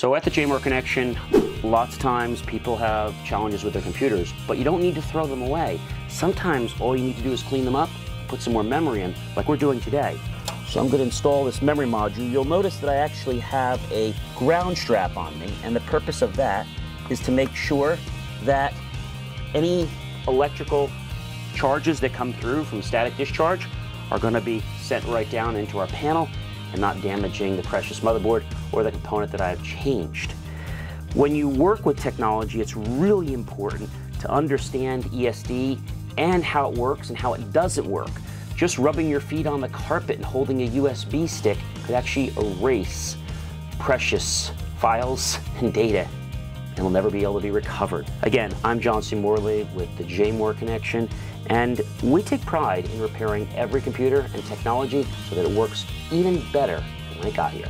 So at the JMOR Connection, lots of times people have challenges with their computers, but you don't need to throw them away. Sometimes all you need to do is clean them up, put some more memory in, like we're doing today. So I'm going to install this memory module. You'll notice that I actually have a ground strap on me, and the purpose of that is to make sure that any electrical charges that come through from static discharge are going to be sent right down into our panel and not damaging the precious motherboard or the component that I've changed. When you work with technology, it's really important to understand ESD and how it works and how it doesn't work. Just rubbing your feet on the carpet and holding a USB stick could actually erase precious files and data and will never be able to be recovered. Again, I'm John C. Morley with the JMOR Connection, and we take pride in repairing every computer and technology so that it works even better when it got here.